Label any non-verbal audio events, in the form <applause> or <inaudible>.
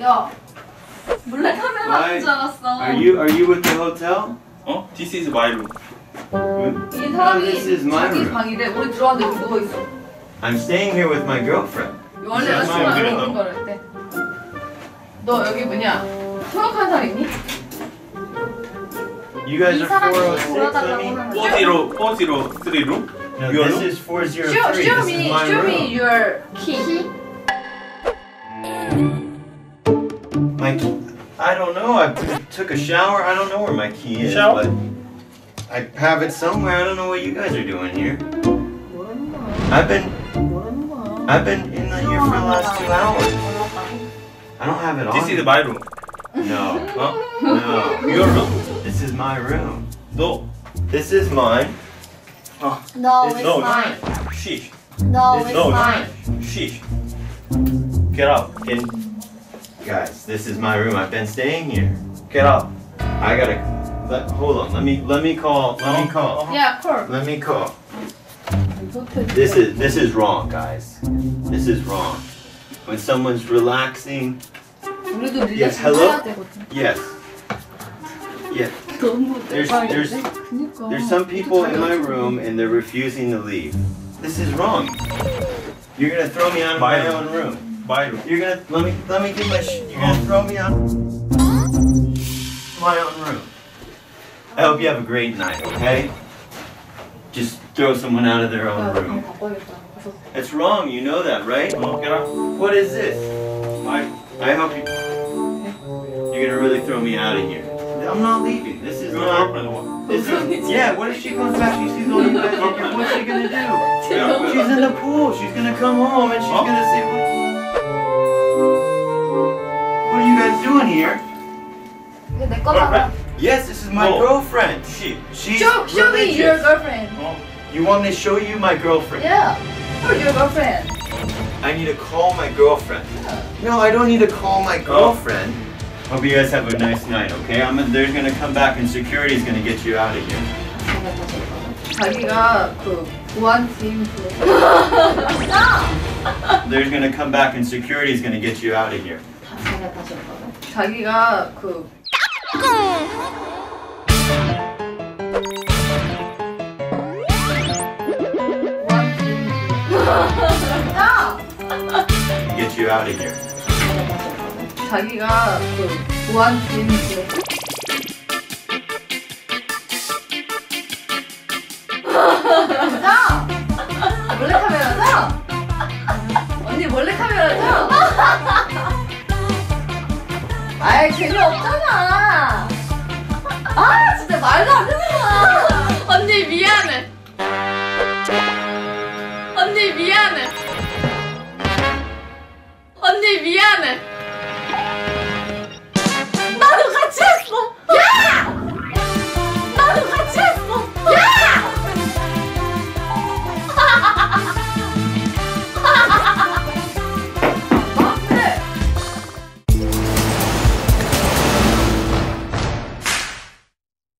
야 몰래 카메라인 줄 알았어. Are you are you with the hotel? 어? This is my room. 이 사람이 No, this is my 자기 room. 방이래. 우리 들어왔는데 누워 있어. I'm staying here with my girlfriend. 원래 진짜 여자친구가 그래, 이런 너. 거를 때. 너 여기 뭐냐? 통역한 사람 있니? You guys 이 are 사람이 406, 돌아달라고 honey? 하는 403 403 room? No, Your this room? is 403. Show, show this me, is my show me room. your key. my I don't know. I took a shower. I don't know where my key is. Shower? But I have it somewhere. I don't know what you guys are doing here. I've been I've been in here for the last two hours. I don't have it on. This is the room. No. <laughs> Oh, no. Your room? This is my room. No. This is mine. Oh. No, it's, it's no, mine. Sheesh. No, it's, it's no, mine. Sheesh. Get out. Get. Guys, this is my room. I've been staying here. Get off! I gotta. Let, hold on. Let me. Let me call. Let me call. Uh-huh. Yeah, of course. Let me call. This is this is wrong, guys. This is wrong. When someone's relaxing. Yes. Hello. Yes. Yes. There's there's there's some people in my room and they're refusing to leave. This is wrong. You're gonna throw me out of my own room. You're gonna let me let me do my. Sh- you're gonna throw me out my own room. I hope you have a great night. Okay. Just throw someone out of their own room. It's wrong. You know that, right? What is this? I I hope you. You're gonna really throw me out of here. I'm not leaving. This is not. This is, <laughs> yeah. What if she comes back? She sees all you guys. What's she gonna do? <laughs> She's in the pool. She's gonna come home and she's gonna see. here?" 이거 내 거잖아. Yes, this is my Oh. girlfriend. 쉬. She's Show, show me your religious. girlfriend. 어? You want me to show you my girlfriend? Yeah. Who's your girlfriend? I need to call my girlfriend. No, I don't need to call my girlfriend. Hope you guys have a nice night, okay? I'm they're gonna come back and security's gonna get you out of here. 자기가 그 보안팀 그. They're gonna come back and security's gonna get you out of here. 생각하셨거든? 자기가 그 Get you out of here. 자기가 그 보안팀 그 아이 재미없잖아. 아 진짜 말도 안 되는 거야. 언니 미안해. 언니 미안해.